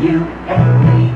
you every